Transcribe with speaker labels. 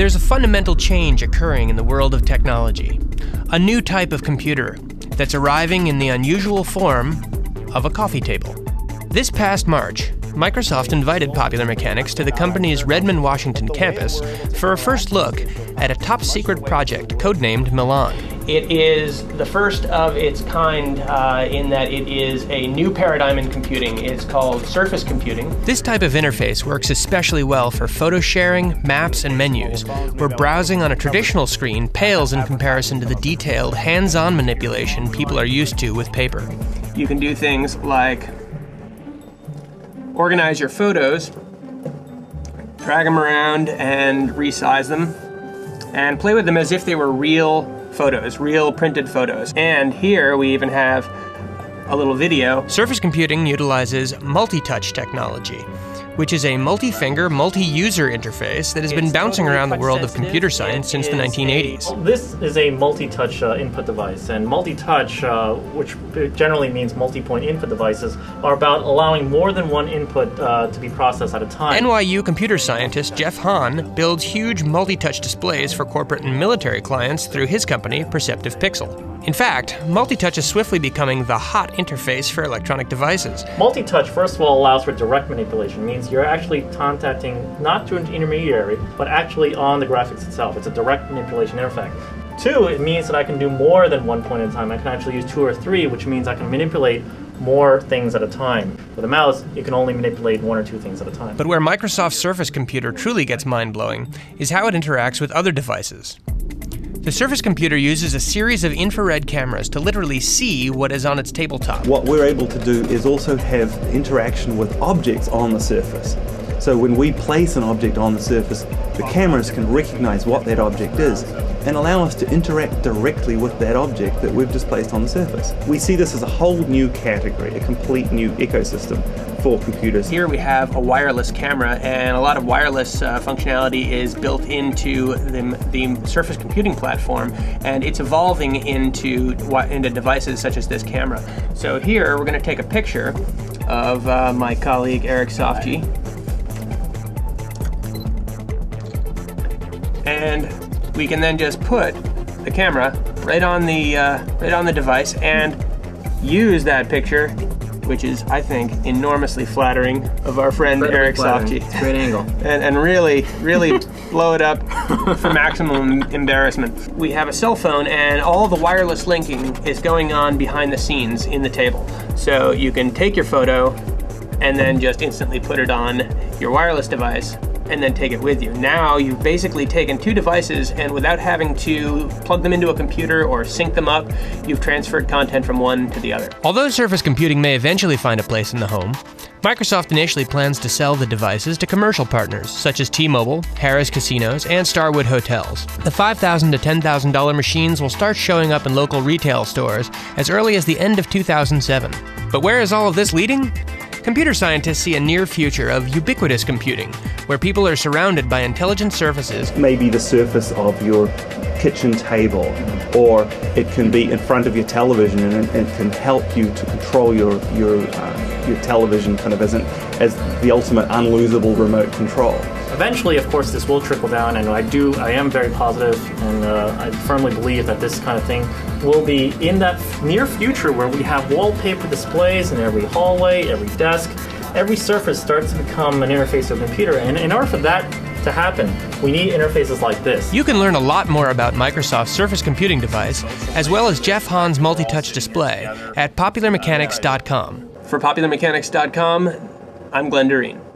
Speaker 1: There's a fundamental change occurring in the world of technology. A new type of computer that's arriving in the unusual form of a coffee table. This past March, Microsoft invited Popular Mechanics to the company's Redmond, Washington campus for a first look at a top secret project codenamed Milan. It is the first of its kind uh, in that it is a new paradigm in computing. It's called surface computing. This type of interface works especially well for photo sharing, maps, and menus, where browsing on a traditional screen pales in comparison to the detailed, hands on manipulation people are used to with paper. You can do things like organize your photos, drag them around and resize them, and play with them as if they were real photos, real printed photos. And here we even have a little video. Surface computing utilizes multi-touch technology which is a multi-finger, multi-user interface that has been bouncing around the world of computer science since the 1980s.
Speaker 2: This is a multi-touch uh, input device, and multi-touch, uh, which generally means multi-point input devices, are about allowing more than one input uh, to be processed at a time.
Speaker 1: NYU computer scientist Jeff Han builds huge multi-touch displays for corporate and military clients through his company, Perceptive Pixel. In fact, multi-touch is swiftly becoming the hot interface for electronic devices.
Speaker 2: Multi-touch, first of all, allows for direct manipulation. It means you're actually contacting not to an intermediary, but actually on the graphics itself. It's a direct manipulation interface. Two, it means that I can do more than one point at a time. I can actually use two or three, which means I can manipulate more things at a time. With a mouse, you can only manipulate one or two things at a time.
Speaker 1: But where Microsoft Surface Computer truly gets mind-blowing is how it interacts with other devices. The Surface computer uses a series of infrared cameras to literally see what is on its tabletop.
Speaker 3: What we're able to do is also have interaction with objects on the surface. So when we place an object on the surface, the cameras can recognize what that object is and allow us to interact directly with that object that we've just placed on the surface. We see this as a whole new category, a complete new ecosystem for computers.
Speaker 1: Here we have a wireless camera and a lot of wireless uh, functionality is built into the, the Surface computing platform and it's evolving into, into devices such as this camera. So here we're going to take a picture of uh, my colleague Eric Sofge and we can then just put the camera right on the uh, right on the device and use that picture, which is I think enormously flattering of our friend Incredibly Eric
Speaker 4: Sofge. Great angle.
Speaker 1: And, and really, really blow it up for maximum embarrassment. We have a cell phone and all the wireless linking is going on behind the scenes in the table. So you can take your photo and then just instantly put it on your wireless device and then take it with you. Now you've basically taken two devices and without having to plug them into a computer or sync them up, you've transferred content from one to the other. Although Surface computing may eventually find a place in the home, Microsoft initially plans to sell the devices to commercial partners such as T-Mobile, Harrah's Casinos, and Starwood Hotels. The $5,000 to $10,000 machines will start showing up in local retail stores as early as the end of 2007. But where is all of this leading? Computer scientists see a near future of ubiquitous computing, where people are surrounded by intelligent surfaces.
Speaker 3: Maybe the surface of your kitchen table, or it can be in front of your television, and it, can help you to control your your uh, your television kind of as an, as the ultimate unlosable remote control.
Speaker 2: Eventually, of course, this will trickle down, and I do, I am very positive, and uh, I firmly believe that this kind of thing will be in that near future where we have wallpaper displays in every hallway, every desk, every surface starts to become an interface to a computer, and in order for that to happen, we need interfaces like this.
Speaker 1: You can learn a lot more about Microsoft's Surface computing device, as well as Jeff Han's multi-touch display, at popularmechanics.com. For popularmechanics.com, I'm Glenn Derene.